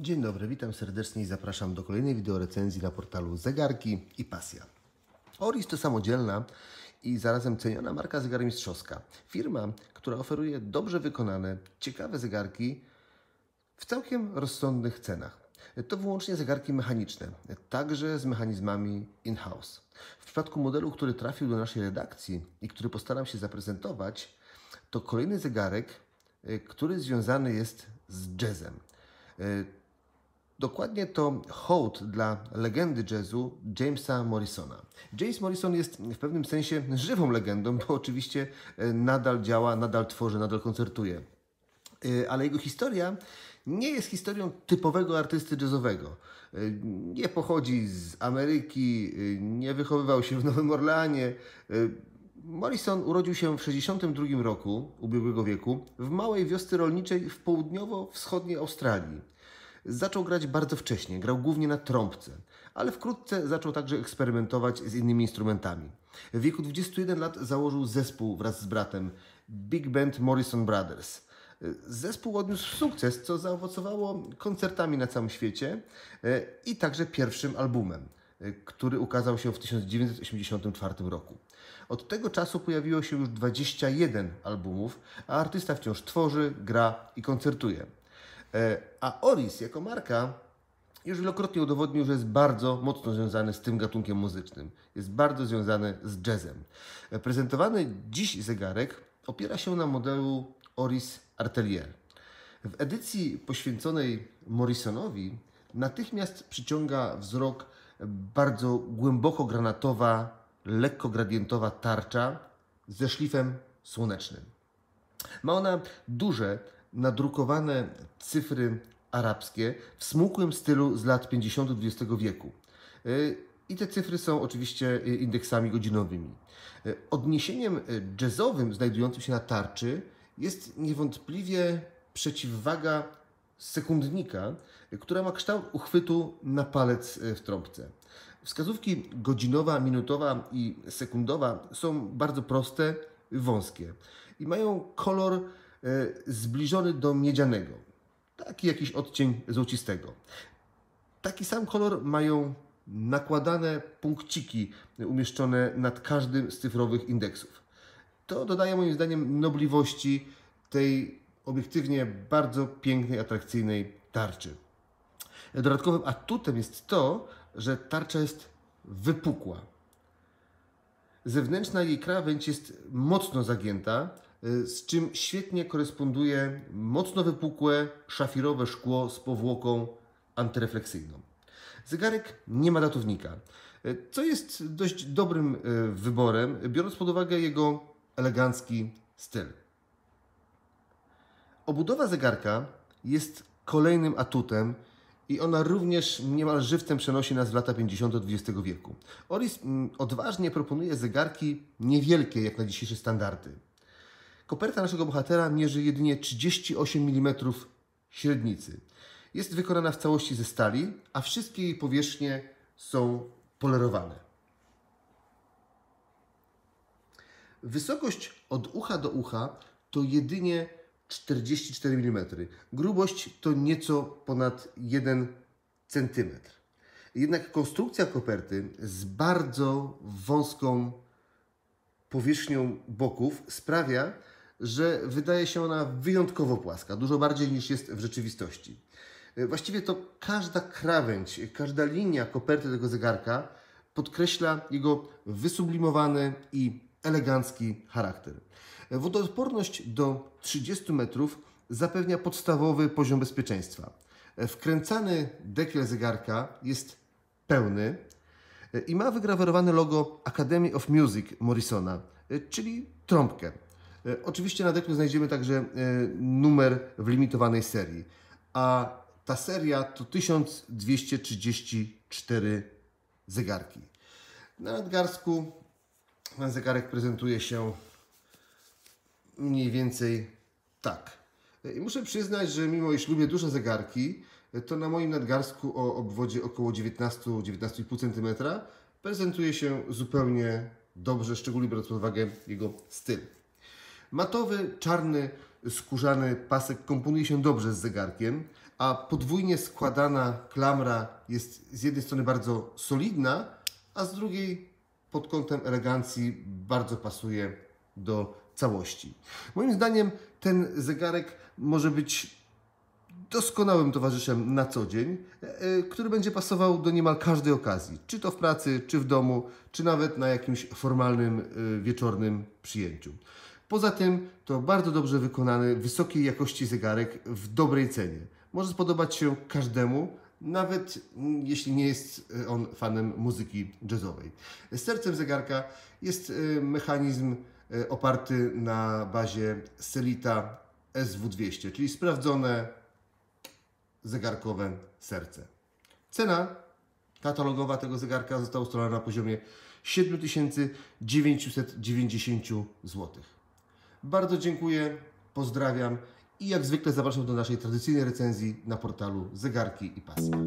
Dzień dobry, witam serdecznie i zapraszam do kolejnej wideorecenzji na portalu Zegarki i Pasja. Oris to samodzielna i zarazem ceniona marka zegarmistrzowska. Firma, która oferuje dobrze wykonane, ciekawe zegarki w całkiem rozsądnych cenach. To wyłącznie zegarki mechaniczne, także z mechanizmami in-house. W przypadku modelu, który trafił do naszej redakcji i który postaram się zaprezentować, to kolejny zegarek, y, który związany jest z jazzem. Dokładnie to hołd dla legendy jazzu Jamesa Morrisona. James Morrison jest w pewnym sensie żywą legendą, bo oczywiście y, nadal działa, nadal tworzy, nadal koncertuje. Ale jego historia nie jest historią typowego artysty jazzowego. Nie pochodzi z Ameryki, nie wychowywał się w Nowym Orleanie. Morrison urodził się w 1962 roku ubiegłego wieku w małej wiosce rolniczej w południowo-wschodniej Australii. Zaczął grać bardzo wcześnie, grał głównie na trąbce, ale wkrótce zaczął także eksperymentować z innymi instrumentami. W wieku 21 lat założył zespół wraz z bratem Big Band Morrison Brothers. Zespół odniósł sukces, co zaowocowało koncertami na całym świecie e, i także pierwszym albumem, e, który ukazał się w 1984 roku. Od tego czasu pojawiło się już 21 albumów, a artysta wciąż tworzy, gra i koncertuje. E, a Oris jako marka już wielokrotnie udowodnił, że jest bardzo mocno związany z tym gatunkiem muzycznym. Jest bardzo związany z jazzem. Prezentowany dziś zegarek opiera się na modelu Oris Artelier. W edycji poświęconej Morrisonowi natychmiast przyciąga wzrok bardzo głęboko granatowa, lekko gradientowa tarcza ze szlifem słonecznym. Ma ona duże, nadrukowane cyfry arabskie w smukłym stylu z lat 50. XX wieku. I te cyfry są oczywiście indeksami godzinowymi. Odniesieniem jazzowym znajdującym się na tarczy jest niewątpliwie przeciwwaga sekundnika, która ma kształt uchwytu na palec w trąbce. Wskazówki godzinowa, minutowa i sekundowa są bardzo proste, wąskie i mają kolor zbliżony do miedzianego, taki jakiś odcień złocistego. Taki sam kolor mają nakładane punkciki umieszczone nad każdym z cyfrowych indeksów. To dodaje moim zdaniem nobliwości tej obiektywnie bardzo pięknej, atrakcyjnej tarczy. Dodatkowym atutem jest to, że tarcza jest wypukła. Zewnętrzna jej krawędź jest mocno zagięta, z czym świetnie koresponduje mocno wypukłe szafirowe szkło z powłoką antyrefleksyjną. Zegarek nie ma datownika, y, co jest dość dobrym y, wyborem, biorąc pod uwagę jego elegancki styl. Obudowa zegarka jest kolejnym atutem i ona również niemal żywcem przenosi nas w lata 50. XX wieku. Oris mm, odważnie proponuje zegarki niewielkie jak na dzisiejsze standardy. Koperta naszego bohatera mierzy jedynie 38 mm średnicy. Jest wykonana w całości ze stali, a wszystkie jej powierzchnie są polerowane. Wysokość od ucha do ucha to jedynie 44 mm. Grubość to nieco ponad 1 cm. Jednak konstrukcja koperty z bardzo wąską powierzchnią boków sprawia, że wydaje się ona wyjątkowo płaska, dużo bardziej niż jest w rzeczywistości. Właściwie to każda krawędź, każda linia koperty tego zegarka podkreśla jego wysublimowany i elegancki charakter. Wodoodporność do 30 metrów zapewnia podstawowy poziom bezpieczeństwa. Wkręcany dekiel zegarka jest pełny i ma wygrawerowane logo Academy of Music Morrisona, czyli trąbkę. Oczywiście na deklu znajdziemy także e, numer w limitowanej serii, a ta seria to 1234 zegarki. Na nadgarstku ten zegarek prezentuje się mniej więcej tak. I muszę przyznać, że mimo iż lubię duże zegarki, to na moim nadgarstku o obwodzie około 19-19,5 cm prezentuje się zupełnie dobrze, szczególnie biorąc pod uwagę jego styl. Matowy, czarny, skórzany pasek komponuje się dobrze z zegarkiem, a podwójnie składana klamra jest z jednej strony bardzo solidna, a z drugiej pod kątem elegancji bardzo pasuje do całości. Moim zdaniem ten zegarek może być doskonałym towarzyszem na co dzień, e, e, który będzie pasował do niemal każdej okazji, czy to w pracy, czy w domu, czy nawet na jakimś formalnym e, wieczornym przyjęciu. Poza tym to bardzo dobrze wykonany, wysokiej jakości zegarek w dobrej cenie. Może spodobać się każdemu, nawet mm, jeśli nie jest on fanem muzyki jazzowej. Sercem zegarka jest mechanizm oparty na bazie Selita SW200, czyli sprawdzone zegarkowe serce. Cena katalogowa tego zegarka została ustalona na poziomie 7990 zł. Bardzo dziękuję, pozdrawiam i jak zwykle zapraszam do naszej tradycyjnej recenzji na portalu Zegarki i Pasja.